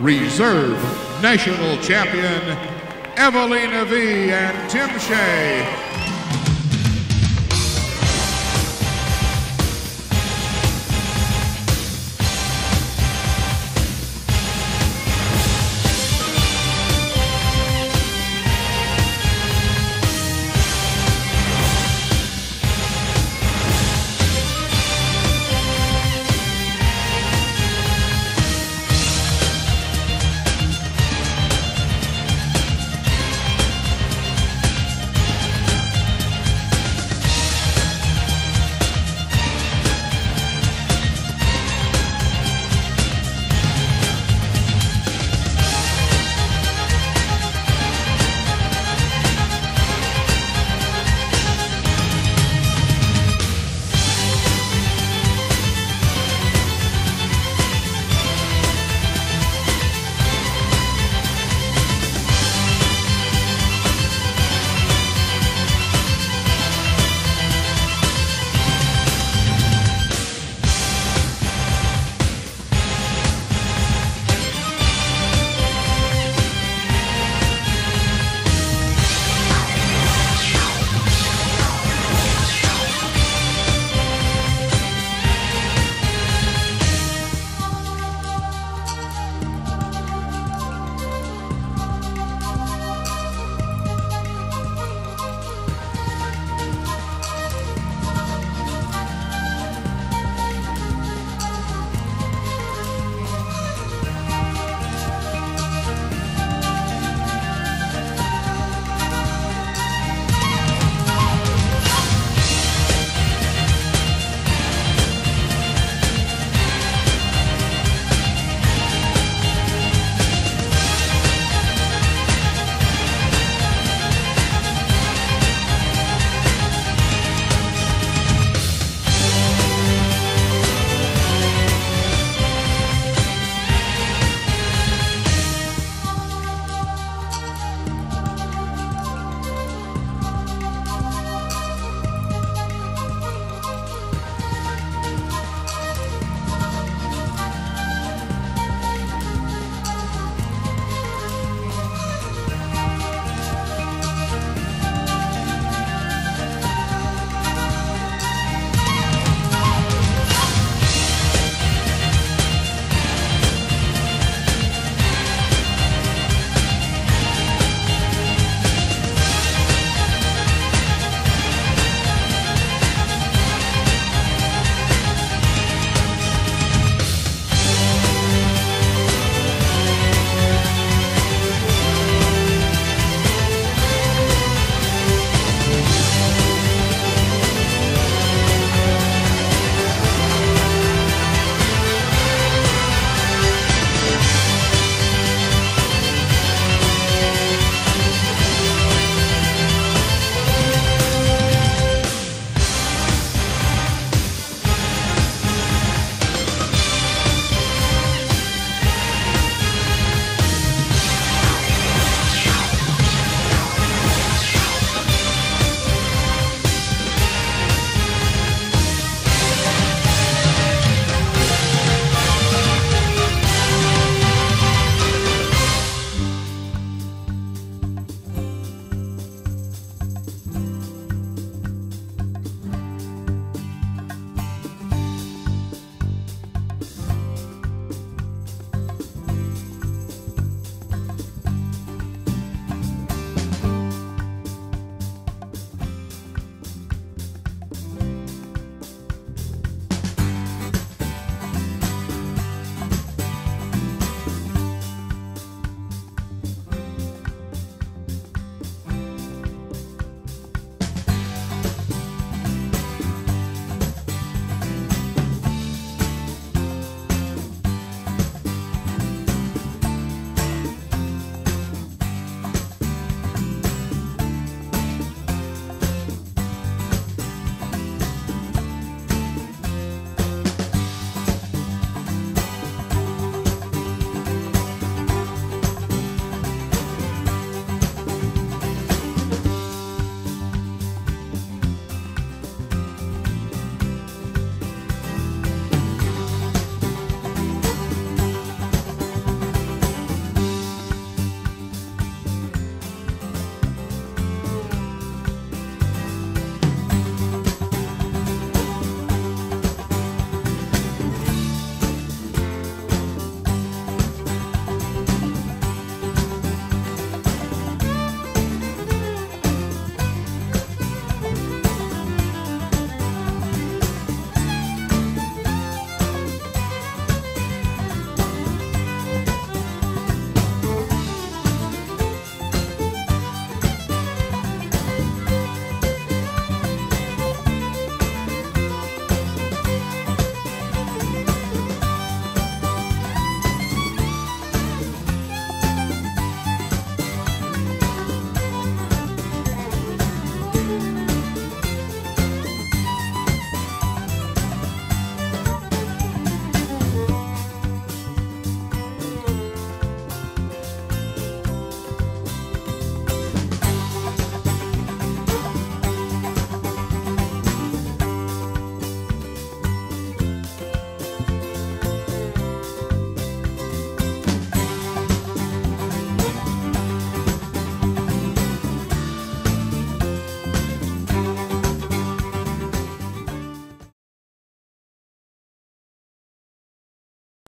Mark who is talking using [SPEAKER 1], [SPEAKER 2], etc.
[SPEAKER 1] Reserve National Champion Evelina V and Tim Shea.